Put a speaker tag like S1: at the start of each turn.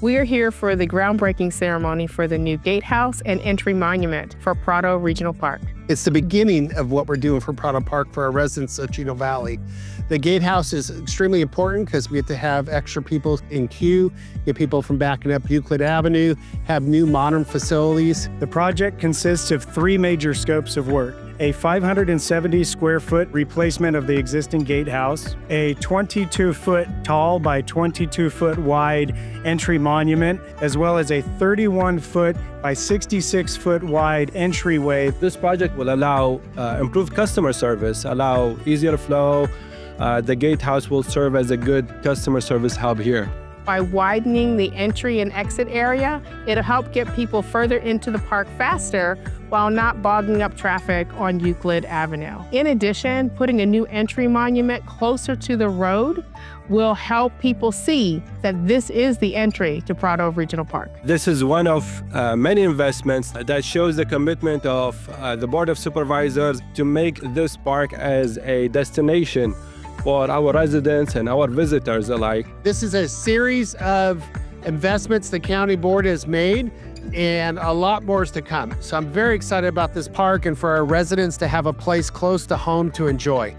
S1: We are here for the groundbreaking ceremony for the new gatehouse and entry monument for Prado Regional Park.
S2: It's the beginning of what we're doing for Prado Park for our residents of Chino Valley. The gatehouse is extremely important because we get to have extra people in queue, get people from backing up Euclid Avenue, have new modern facilities.
S3: The project consists of three major scopes of work a 570 square foot replacement of the existing gatehouse, a 22 foot tall by 22 foot wide entry monument, as well as a 31 foot by 66 foot wide entryway.
S4: This project will allow uh, improved customer service, allow easier flow. Uh, the gatehouse will serve as a good customer service hub here.
S1: By widening the entry and exit area, it'll help get people further into the park faster while not bogging up traffic on Euclid Avenue. In addition, putting a new entry monument closer to the road will help people see that this is the entry to Prado Regional Park.
S4: This is one of uh, many investments that shows the commitment of uh, the Board of Supervisors to make this park as a destination for our residents and our visitors alike.
S2: This is a series of investments the county board has made and a lot more is to come. So I'm very excited about this park and for our residents to have a place close to home to enjoy.